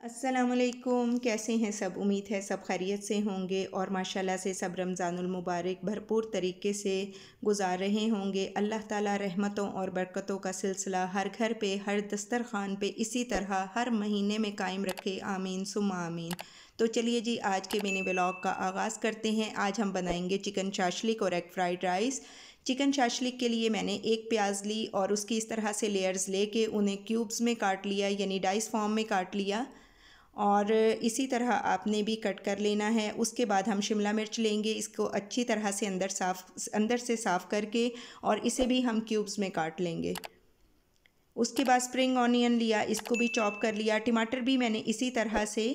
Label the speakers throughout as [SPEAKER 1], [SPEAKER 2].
[SPEAKER 1] असलकुम कैसे हैं सब? उम्मीद है सब खैरियत से होंगे और माशाल्लाह से सब रमज़ानुल मुबारक भरपूर तरीके से गुजार रहे होंगे। अल्लाह ताला रहमतों और बरकतों का सिलसिला हर घर पे, हर दस्तरखान पे इसी तरह हर महीने में कायम रखे। आमीन सुम आमीन। तो चलिए जी, आज के मिनी ब्लॉग का आगाज़ करते हैं। आज हम बनाएँगे चिकन चाशलिक और egg fried rice. Chicken shashlik के लिए मैंने एक प्याज ली और उसकी इस तरह से लेयर्स लेके उन्हें क्यूब्स में काट लिया, यानी डाइस फॉर्म में काट लिया। और इसी तरह आपने भी कट कर लेना है। उसके बाद हम शिमला मिर्च लेंगे, इसको अच्छी तरह से अंदर साफ़, अंदर से साफ़ करके और इसे भी हम क्यूब्स में काट लेंगे। उसके बाद स्प्रिंग ऑनियन लिया, इसको भी चॉप कर लिया। टमाटर भी मैंने इसी तरह से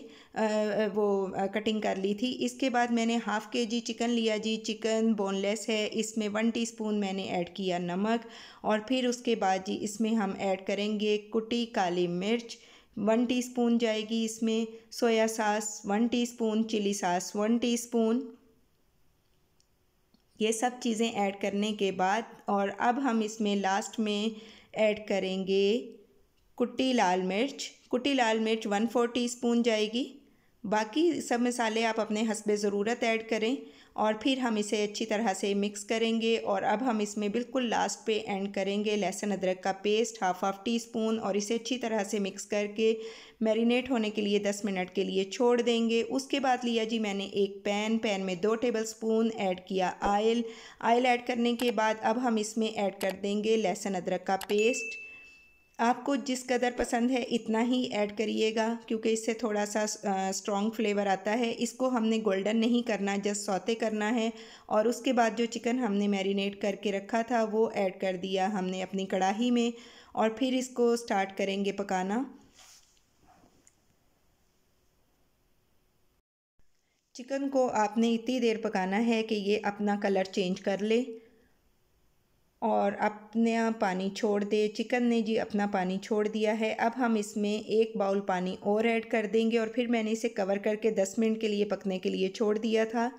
[SPEAKER 1] वो कटिंग कर ली थी। इसके बाद मैंने हाफ़ के जी चिकन लिया जी। चिकन बोनलेस है, इसमें वन टीस्पून मैंने ऐड किया नमक और फिर उसके बाद जी इसमें हम ऐड करेंगे कुटी काली मिर्च। वन टीस्पून जाएगी इसमें soya sauce, one teaspoon chilli sauce, one teaspoon. ये सब चीज़ें ऐड करने के बाद और अब हम इसमें लास्ट में ऐड करेंगे कुट्टी लाल मिर्च। कुट्टी लाल मिर्च वन फोर टी स्पून जाएगी। बाकी सब मसाले आप अपने हसब ज़रूरत ऐड करें। और फिर हम इसे अच्छी तरह से मिक्स करेंगे और अब हम इसमें बिल्कुल लास्ट पे एंड करेंगे। लहसुन, अदरक का paste half half teaspoon और इसे अच्छी तरह से मिक्स करके मैरिनेट होने के लिए दस मिनट के लिए छोड़ देंगे। उसके बाद लिया जी मैंने एक पैन पैन में दो टेबल स्पून ऐड किया आयल आयल ऐड करने के बाद अब हम इसमें ऐड कर देंगे लहसुन, अदरक का पेस्ट आपको जिस कदर पसंद है, इतना ही ऐड करिएगा, क्योंकि इससे थोड़ा सा स्ट्रॉन्ग फ्लेवर आता है। इसको हमने गोल्डन नहीं करना जस्ट सौते करना है, और उसके बाद जो चिकन हमने मैरिनेट करके रखा था, वो ऐड कर दिया हमने अपनी कढ़ाई में, और फिर इसको स्टार्ट करेंगे पकाना। चिकन को आपने इतनी देर पकाना है कि ये अपना कलर चेंज कर ले। और अपना पानी छोड़ दे। चिकन ने जी अपना पानी छोड़ दिया है। अब हम इसमें एक बाउल पानी और ऐड कर देंगे और फिर मैंने इसे कवर करके दस मिनट के लिए पकने के लिए छोड़ दिया था।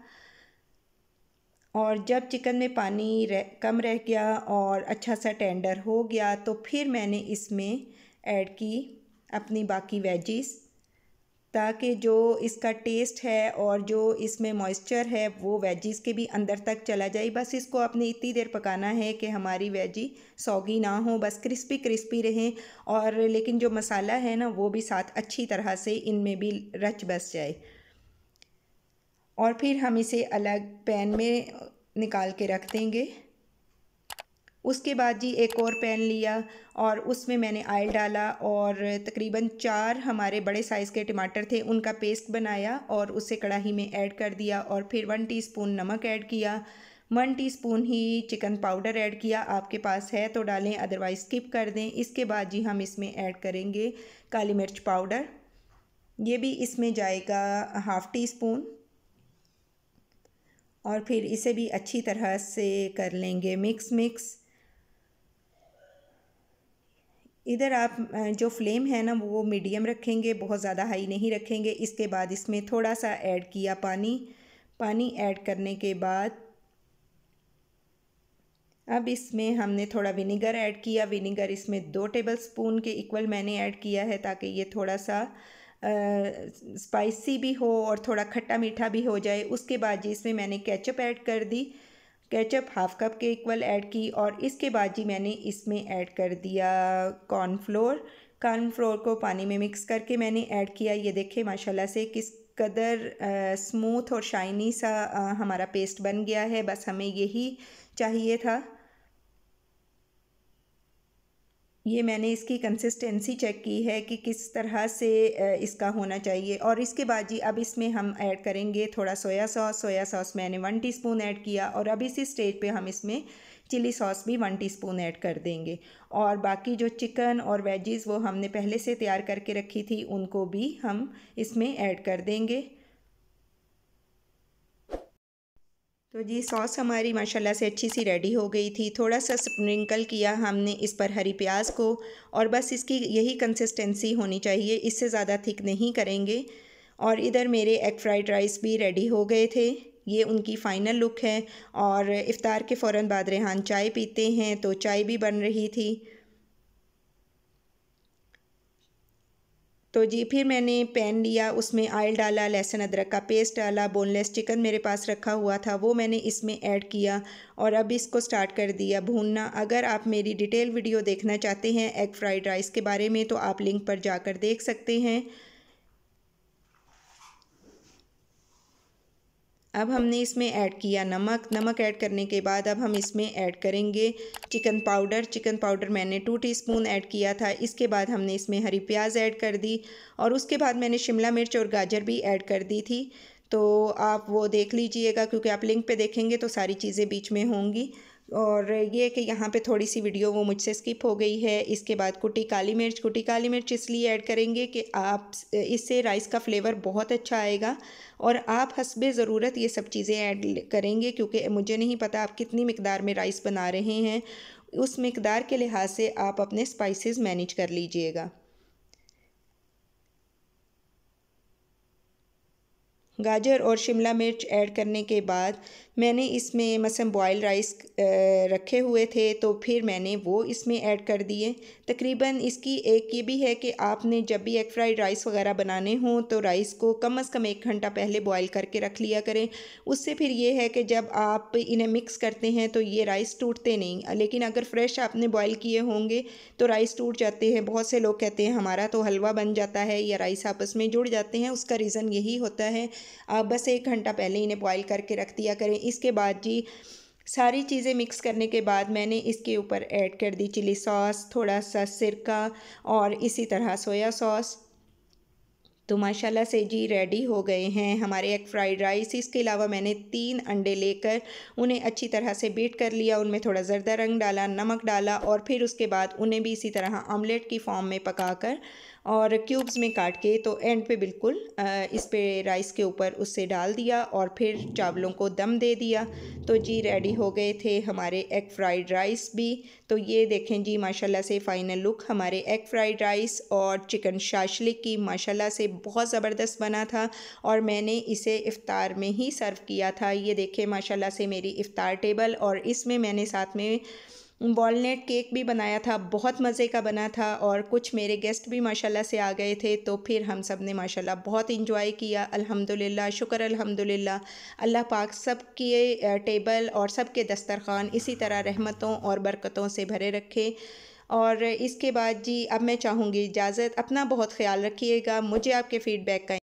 [SPEAKER 1] और जब चिकन में पानी रह, कम रह गया और अच्छा सा टेंडर हो गया तो फिर मैंने इसमें ऐड की अपनी बाकी वेजिस ताकि जो इसका टेस्ट है और जो इसमें मॉइस्चर है, वो वेजिस के भी अंदर तक चला जाए। बस इसको आपने इतनी देर पकाना है कि हमारी वेजी सौगी ना हो, बस क्रिस्पी क्रिस्पी रहें और लेकिन जो मसाला है ना, वो भी साथ अच्छी तरह से इनमें भी रच बस जाए। और फिर हम इसे अलग पैन में निकाल के रख देंगे। उसके बाद जी एक और पैन लिया और उसमें मैंने आयल डाला और तकरीबन चार हमारे बड़े साइज़ के टमाटर थे, उनका पेस्ट बनाया और उसे कढ़ाई में ऐड कर दिया और फिर वन टीस्पून नमक ऐड किया। वन टीस्पून ही चिकन पाउडर ऐड किया, आपके पास है तो डालें अदरवाइज़ स्किप कर दें। इसके बाद जी हम इसमें ऐड करेंगे काली मिर्च पाउडर ये भी इसमें जाएगा हाफ़ टी स्पून और फिर इसे भी अच्छी तरह से कर लेंगे मिक्स मिक्स इधर आप जो फ्लेम है ना, वो मीडियम रखेंगे, बहुत ज़्यादा हाई नहीं रखेंगे। इसके बाद इसमें थोड़ा सा ऐड किया पानी। पानी ऐड करने के बाद अब इसमें हमने थोड़ा विनीगर ऐड किया। विनीगर इसमें दो टेबल स्पून के इक्वल मैंने ऐड किया है ताकि ये थोड़ा सा स्पाइसी भी हो और थोड़ा खट्टा मीठा भी हो जाए। उसके बाद जी इसमें मैंने केचप ऐड कर दी। केचप हाफ़ कप के इक्वल ऐड की और इसके बाद जी मैंने इसमें ऐड कर दिया कॉर्नफ्लोर। कॉर्नफ्लोर को पानी में मिक्स करके मैंने ऐड किया। ये देखे माशाल्लाह से किस कदर स्मूथ और शाइनी सा आ, हमारा पेस्ट बन गया है। बस हमें यही चाहिए था। ये मैंने इसकी कंसिस्टेंसी चेक की है कि किस तरह से इसका होना चाहिए। और इसके बाद जी अब इसमें हम ऐड करेंगे थोड़ा सोया सॉस सोया सॉस मैंने वन टीस्पून ऐड किया और अब इसी स्टेज पे हम इसमें चिली सॉस भी वन टीस्पून ऐड कर देंगे। और बाकी जो चिकन और वेजीज़ वो हमने पहले से तैयार करके रखी थी, उनको भी हम इसमें ऐड कर देंगे। तो जी, सॉस हमारी माशाल्लाह से अच्छी सी रेडी हो गई थी। थोड़ा सा स्प्रिंकल किया हमने इस पर हरी प्याज को और बस इसकी यही कंसिस्टेंसी होनी चाहिए, इससे ज़्यादा थिक नहीं करेंगे। और इधर मेरे एग फ्राइड राइस भी रेडी हो गए थे। ये उनकी फ़ाइनल लुक है। और इफ़ार के फ़ौर बाद रेहान चाय पीते हैं तो चाय भी बन रही थी। तो जी, फिर मैंने पैन लिया, उसमें आयल डाला, लहसुन, अदरक का पेस्ट डाला, बोनलेस चिकन मेरे पास रखा हुआ था, वो मैंने इसमें ऐड किया और अब इसको स्टार्ट कर दिया भूनना। अगर आप मेरी डिटेल वीडियो देखना चाहते हैं, एग फ्राइड राइस के बारे में तो आप लिंक पर जाकर देख सकते हैं। अब हमने इसमें ऐड किया नमक। नमक ऐड करने के बाद अब हम इसमें ऐड करेंगे चिकन पाउडर। चिकन पाउडर मैंने टू टीस्पून ऐड किया था। इसके बाद हमने इसमें हरी प्याज ऐड कर दी और उसके बाद मैंने शिमला मिर्च और गाजर भी ऐड कर दी थी। तो आप वो देख लीजिएगा, क्योंकि आप लिंक पे देखेंगे तो सारी चीज़ें बीच में होंगी। और ये कि यहाँ पे थोड़ी सी वीडियो वो मुझसे स्किप हो गई है, इसके बाद कुटी काली मिर्च, कुटी काली मिर्च इसलिए ऐड करेंगे कि आप इससे राइस का फ्लेवर बहुत अच्छा आएगा। और आप हसबे ज़रूरत ये सब चीज़ें ऐड करेंगे, क्योंकि मुझे नहीं पता आप कितनी मकदार में राइस बना रहे हैं। उस मकदार के लिहाज से आप अपने स्पाइसेस मैनेज कर लीजिएगा। गाजर और शिमला मिर्च ऐड करने के बाद मैंने इसमें मसम बॉयल राइस रखे हुए थे तो फिर मैंने वो इसमें ऐड कर दिए। तकरीबन इसकी एक ये भी है कि आपने जब भी एग फ्राइड राइस वगैरह बनाने हों तो राइस को कम अज़ कम एक घंटा पहले बॉयल करके रख लिया करें। उससे फिर ये है कि जब आप इन्हें मिक्स करते हैं तो ये राइस टूटते नहीं। लेकिन अगर फ्रेश आपने बॉयल किए होंगे तो राइस टूट जाते हैं। बहुत से लोग कहते हैं, हमारा तो हलवा बन जाता है या राइस आपस में जुड़ जाते हैं। उसका रीज़न यही होता है बस एक घंटा पहले इन्हें बॉयल करके रख दिया करें। इसके बाद जी, सारी चीज़ें मिक्स करने के बाद मैंने इसके ऊपर ऐड कर दी चिली सॉस थोड़ा सा सिरका और इसी तरह सोया सॉस तो माशाल्लाह से जी रेडी हो गए हैं हमारे एक फ्राइड राइस इसके अलावा मैंने तीन अंडे लेकर उन्हें अच्छी तरह से बीट कर लिया। उनमें थोड़ा जर्दा रंग डाला, नमक डाला और फिर उसके बाद उन्हें भी इसी तरह ऑमलेट की फॉर्म में पकाकर और क्यूब्स में काट के तो एंड पे बिल्कुल इस पे राइस के ऊपर उससे डाल दिया और फिर चावलों को दम दे दिया। तो जी रेडी हो गए थे हमारे एग फ्राइड राइस भी। तो ये देखें जी, माशाल्लाह से फ़ाइनल लुक हमारे एग फ्राइड राइस और चिकन शाशलिक की माशाल्लाह से बहुत ज़बरदस्त बना था और मैंने इसे इफ़ार में ही सर्व किया था। ये देखें, माशाल्लाह से मेरी इफ़ार टेबल और इसमें मैंने साथ में वॉलनेट केक भी बनाया था, बहुत मज़े का बना था और कुछ मेरे गेस्ट भी माशाल्लाह से आ गए थे तो फिर हम सबने माशाल्लाह बहुत इंजॉय किया, अल्हम्दुलिल्लाह, शुक्र अल्हम्दुलिल्लाह। अल्लाह पाक सब के टेबल और सब के दस्तरखान इसी तरह रहमतों और बरकतों से भरे रखे। और इसके बाद जी, अब मैं चाहूँगी इजाज़त, अपना बहुत ख्याल रखिएगा, मुझे आपके फ़ीडबैक का